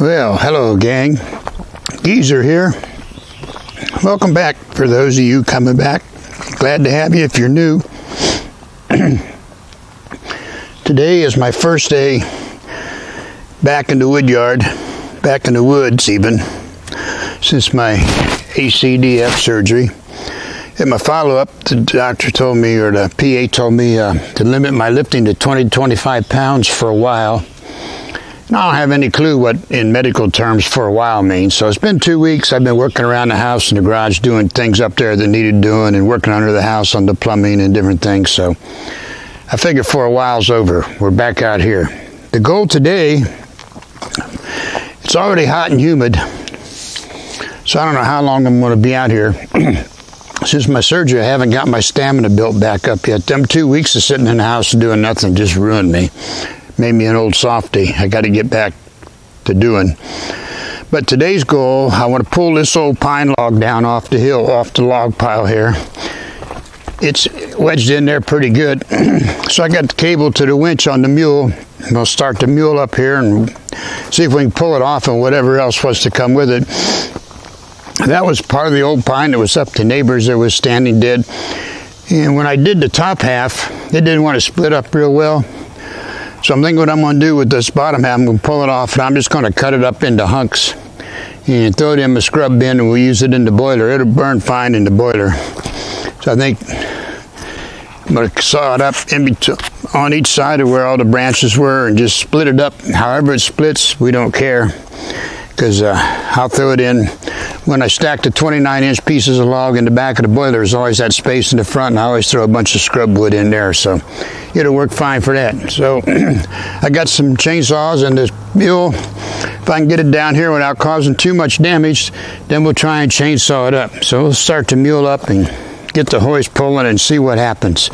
Well, hello, gang. Geezer here. Welcome back for those of you coming back. Glad to have you if you're new. Today is my first day back in the wood yard, back in the woods even, since my ACDF surgery. In my follow-up, the doctor told me, or the PA told me, uh, to limit my lifting to 20 25 pounds for a while I don't have any clue what in medical terms for a while means. So it's been two weeks. I've been working around the house and the garage doing things up there that needed doing and working under the house on the plumbing and different things. So I figured for a while's over. We're back out here. The goal today, it's already hot and humid. So I don't know how long I'm going to be out here. Since my surgery, I haven't got my stamina built back up yet. Them two weeks of sitting in the house and doing nothing just ruined me made me an old softy. I got to get back to doing. But today's goal, I want to pull this old pine log down off the hill, off the log pile here. It's wedged in there pretty good. so I got the cable to the winch on the mule. We'll start the mule up here and see if we can pull it off and whatever else was to come with it. That was part of the old pine that was up to neighbors that was standing dead. And when I did the top half, it didn't want to split up real well. So I'm thinking what I'm going to do with this bottom half, I'm going to pull it off and I'm just going to cut it up into hunks and throw it in the scrub bin and we'll use it in the boiler. It'll burn fine in the boiler. So I think I'm going to saw it up on each side of where all the branches were and just split it up. However it splits, we don't care because uh, I'll throw it in. When I stack the 29 inch pieces of log in the back of the boiler, there's always that space in the front and I always throw a bunch of scrub wood in there. So it'll work fine for that. So I got some chainsaws and this mule. If I can get it down here without causing too much damage, then we'll try and chainsaw it up. So we'll start the mule up and get the hoist pulling and see what happens.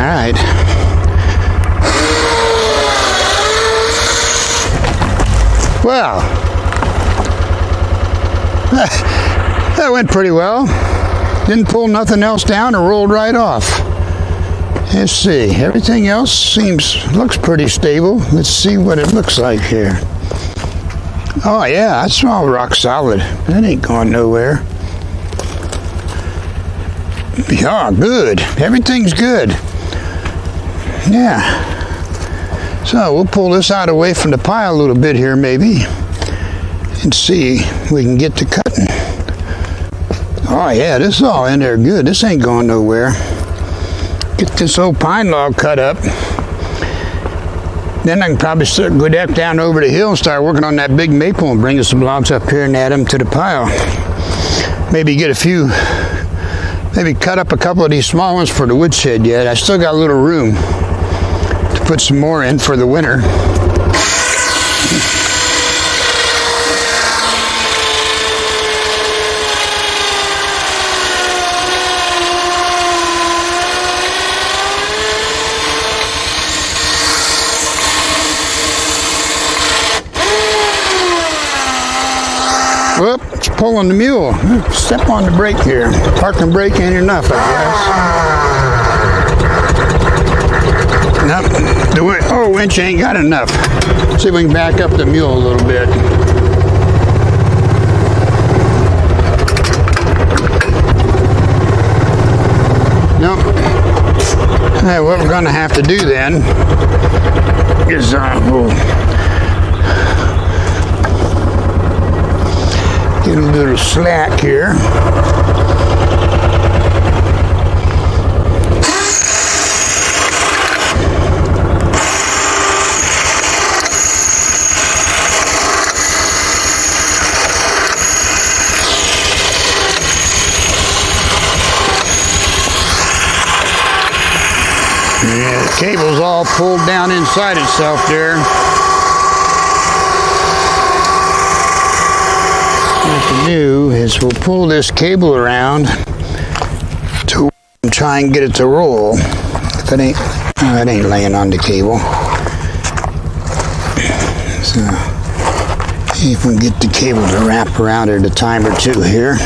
All right. Well, that went pretty well. Didn't pull nothing else down or rolled right off. Let's see, everything else seems, looks pretty stable. Let's see what it looks like here. Oh yeah, that's all rock solid. That ain't going nowhere. Yeah, good. Everything's good. Yeah. So we'll pull this out away from the pile a little bit here maybe and see if we can get to cutting. Oh yeah, this is all in there good. This ain't going nowhere. Get this old pine log cut up. Then I can probably go down over the hill and start working on that big maple and bring some logs up here and add them to the pile. Maybe get a few, maybe cut up a couple of these small ones for the woodshed yet. I still got a little room put some more in for the winter. Whoop, it's pulling the mule. Step on the brake here. Parking brake ain't enough, I guess. Nope. Winch ain't got enough. See if we can back up the mule a little bit. Nope. Hey, what we're going to have to do then is uh, we'll get a little slack here. Yeah, the cable's all pulled down inside itself there. What to do is we'll pull this cable around to try and get it to roll. If it ain't, oh, it ain't laying on the cable. So, see if we can get the cable to wrap around it a time or two here.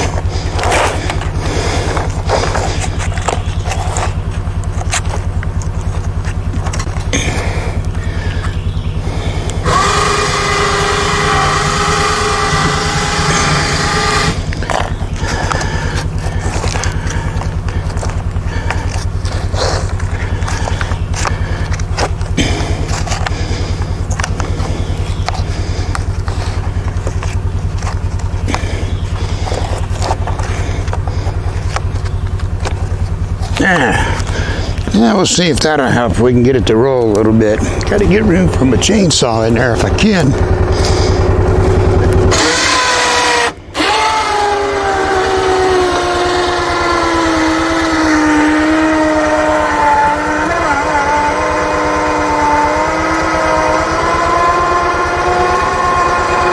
Yeah, we'll see if that'll help. We can get it to roll a little bit. Got to get room from my chainsaw in there if I can.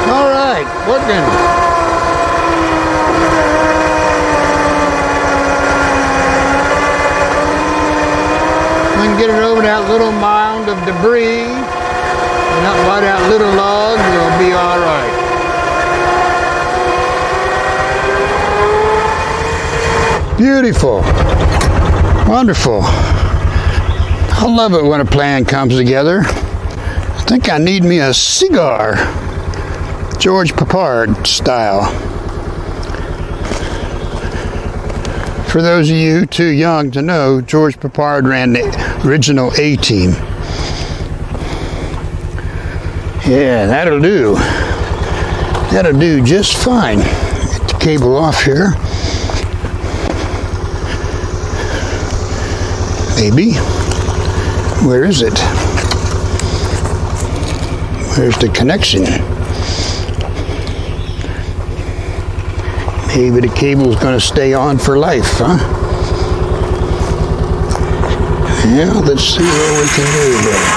All right, working. We can get it over that little mound of debris, and up by that little log, it'll be all right. Beautiful. Wonderful. I love it when a plan comes together. I think I need me a cigar. George Peppard style. For those of you too young to know, George Peppard ran the original A team. Yeah, that'll do. That'll do just fine. Get the cable off here. Maybe. Where is it? Where's the connection? Maybe the cable's going to stay on for life, huh? Yeah, let's see what we can do there.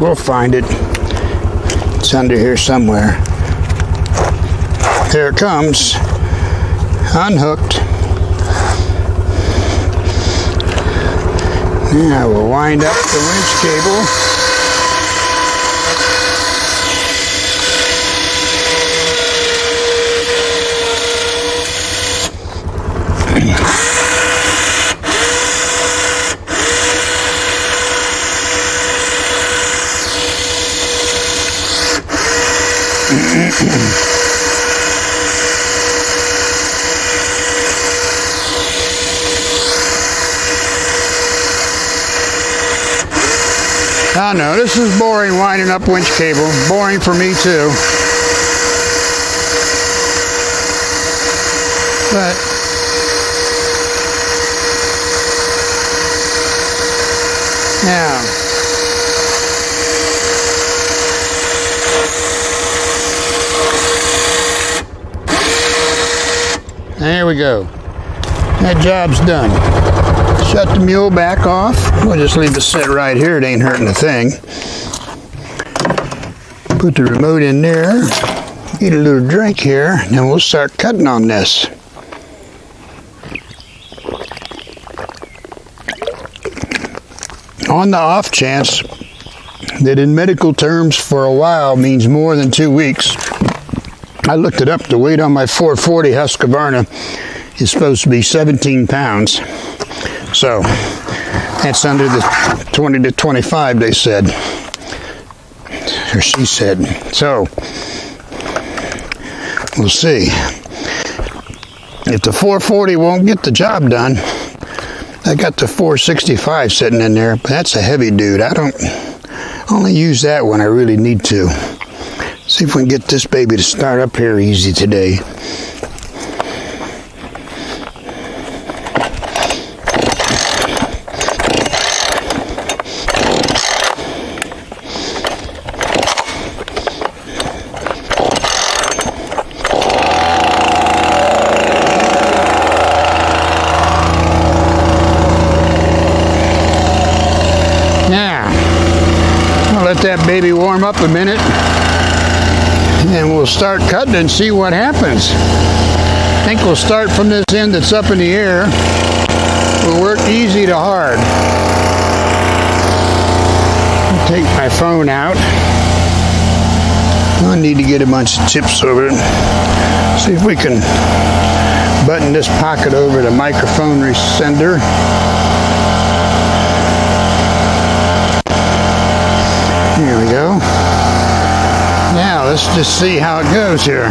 We'll find it. It's under here somewhere. There it comes. Unhooked. Now we'll wind up the winch cable. know, this is boring winding up winch cable. Boring for me too. But now there we go. That job's done. Shut the mule back off. We'll just leave it sit right here. It ain't hurting a thing. Put the remote in there. Get a little drink here, and then we'll start cutting on this. On the off chance that in medical terms for a while means more than two weeks, I looked it up. The weight on my 440 Husqvarna is supposed to be 17 pounds. So that's under the 20 to 25, they said. Or she said. So we'll see. If the 440 won't get the job done, I got the 465 sitting in there, but that's a heavy dude. I don't only use that when I really need to. See if we can get this baby to start up here easy today. Now, I'll let that baby warm up a minute and we'll start cutting and see what happens. I think we'll start from this end that's up in the air. We'll work easy to hard. I'll take my phone out. I need to get a bunch of chips over it. See if we can button this pocket over the microphone resender. Here we go. Now let's just see how it goes here.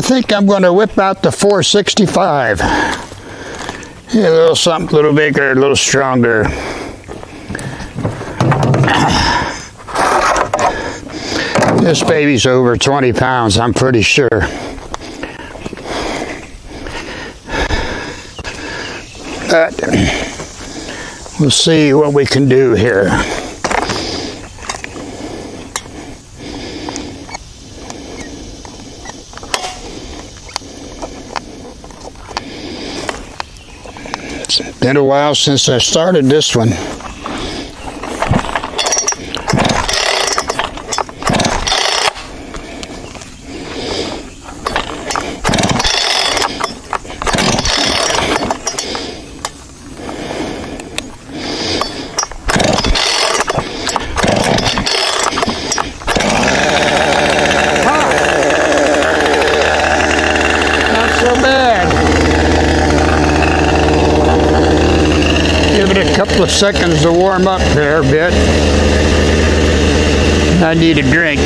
Think I'm going to whip out the 465. Yeah, a little something, a little bigger, a little stronger. This baby's over 20 pounds, I'm pretty sure. But we'll see what we can do here. Been a while since I started this one. couple of seconds to warm up there a bit. I need a drink.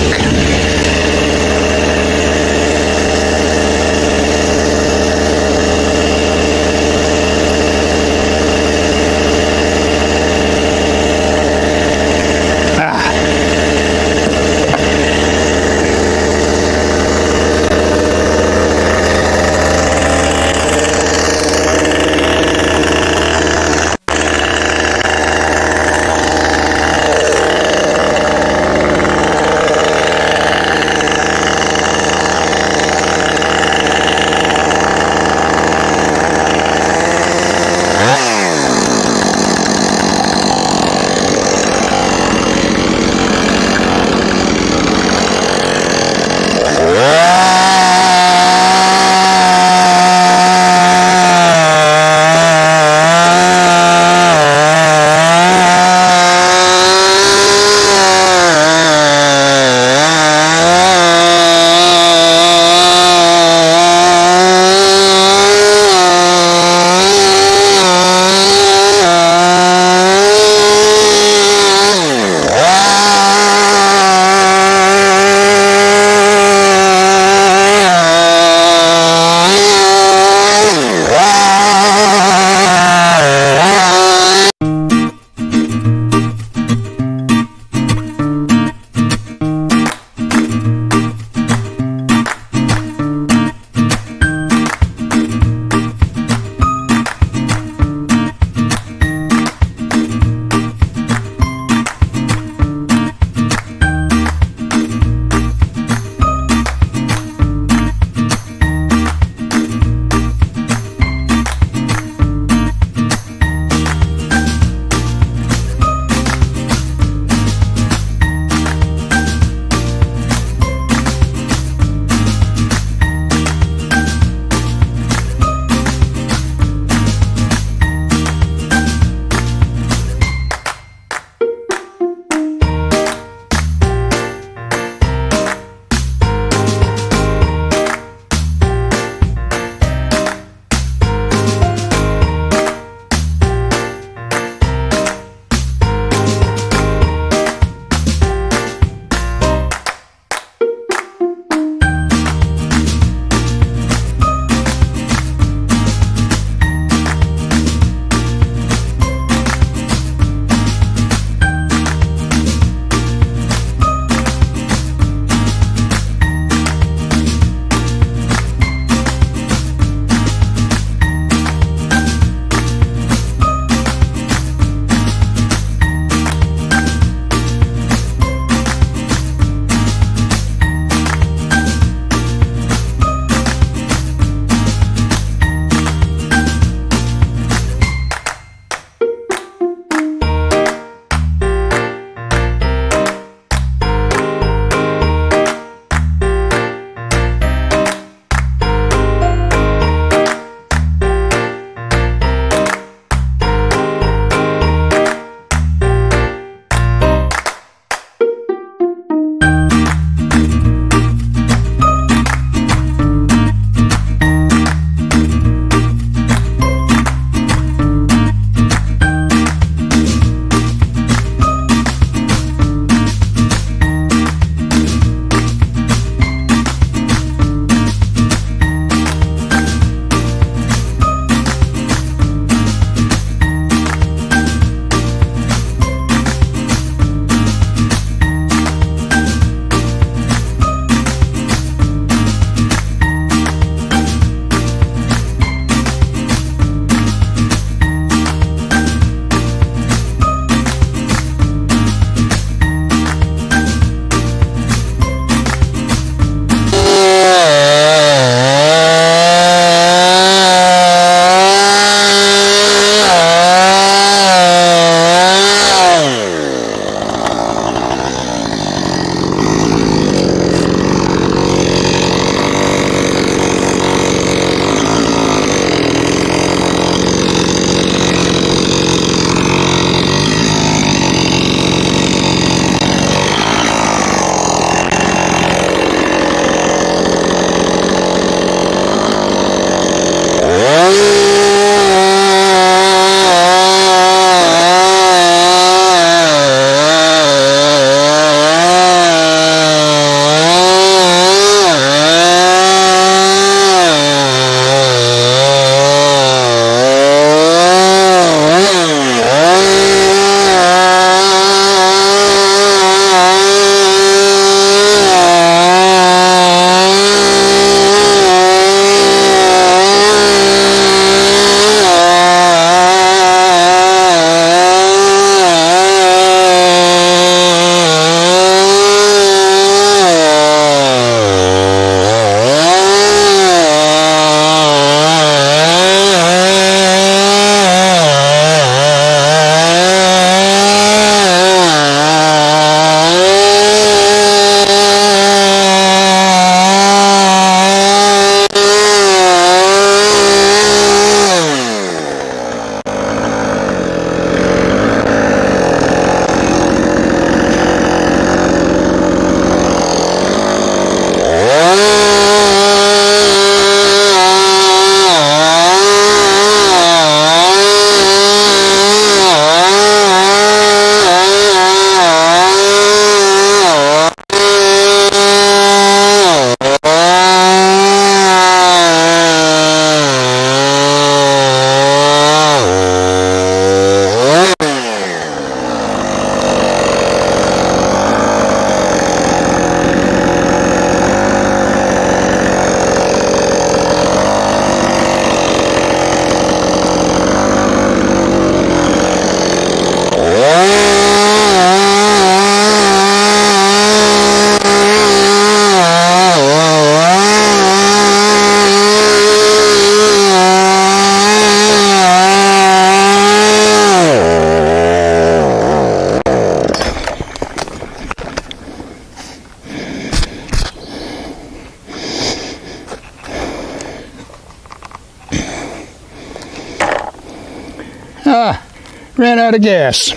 Out of gas.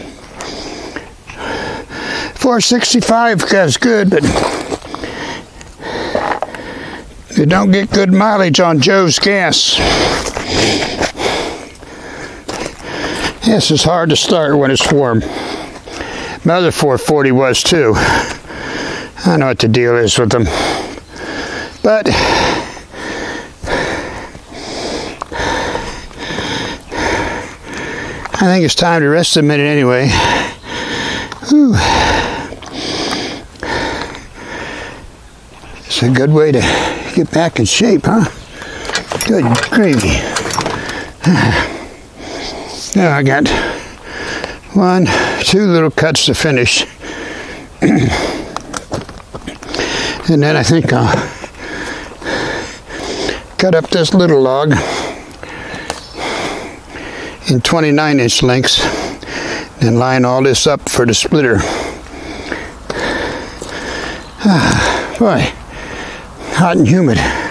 465 is good, but you don't get good mileage on Joe's gas. This is hard to start when it's warm. My other 440 was too. I know what the deal is with them. But I think it's time to rest a minute anyway. Whew. It's a good way to get back in shape, huh? Good gravy. Now I got one, two little cuts to finish. and then I think I'll cut up this little log in 29 inch lengths and line all this up for the splitter. Ah, boy, hot and humid.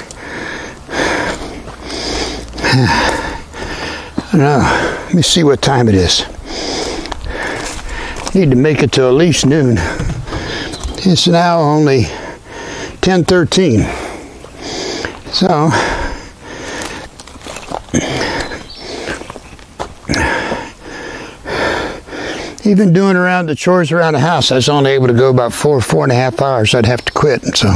Know. Let me see what time it is. Need to make it to at least noon. It's now only 10:13. So even doing around the chores around the house, I was only able to go about four, four and a half hours. I'd have to quit. So,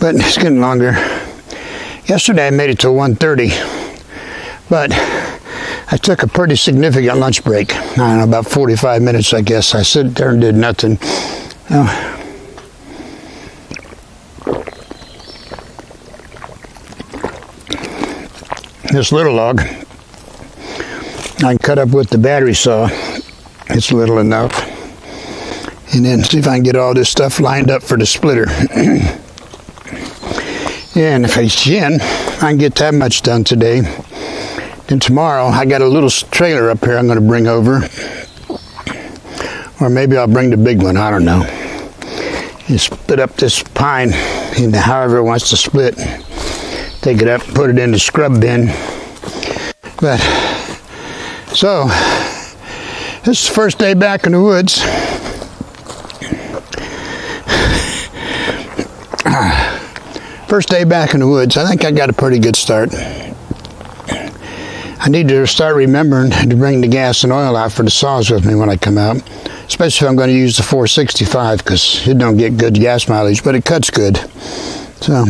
but it's getting longer. Yesterday I made it till 1:30, but I took a pretty significant lunch break. I don't know, about 45 minutes, I guess. I sat there and did nothing. Oh. This little log I can cut up with the battery saw. It's little enough. And then see if I can get all this stuff lined up for the splitter. and if I can, I can get that much done today. Then tomorrow, I got a little trailer up here I'm going to bring over. Or maybe I'll bring the big one, I don't know. And split up this pine into however it wants to split. Take it up, put it in the scrub bin. But so, this is the first day back in the woods. First day back in the woods. I think I got a pretty good start. I need to start remembering to bring the gas and oil out for the saws with me when I come out. Especially if I'm going to use the 465 because it don't get good gas mileage, but it cuts good. So,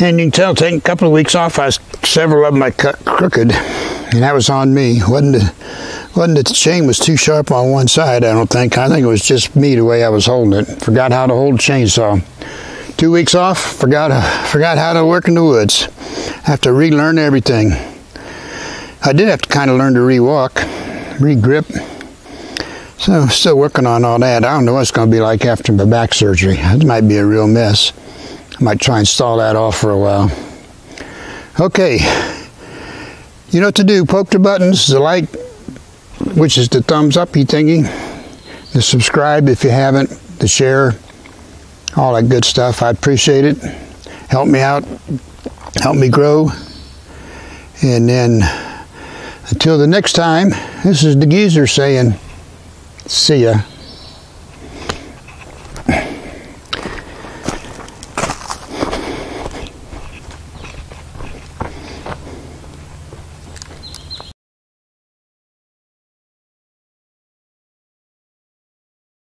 and you can tell taking a couple of weeks off, I several of them I cut crooked and that was on me. wasn't the, wasn't it the chain was too sharp on one side? I don't think. I think it was just me the way I was holding it. Forgot how to hold a chainsaw. Two weeks off. Forgot uh, forgot how to work in the woods. Have to relearn everything. I did have to kind of learn to re-walk, re-grip. So still working on all that. I don't know what it's going to be like after my back surgery. It might be a real mess. I might try and stall that off for a while. Okay, you know what to do. Poke the buttons, the like, which is the thumbs up you thingy, the subscribe if you haven't, the share, all that good stuff. I appreciate it. Help me out. Help me grow. And then until the next time, this is the geezer saying, see ya.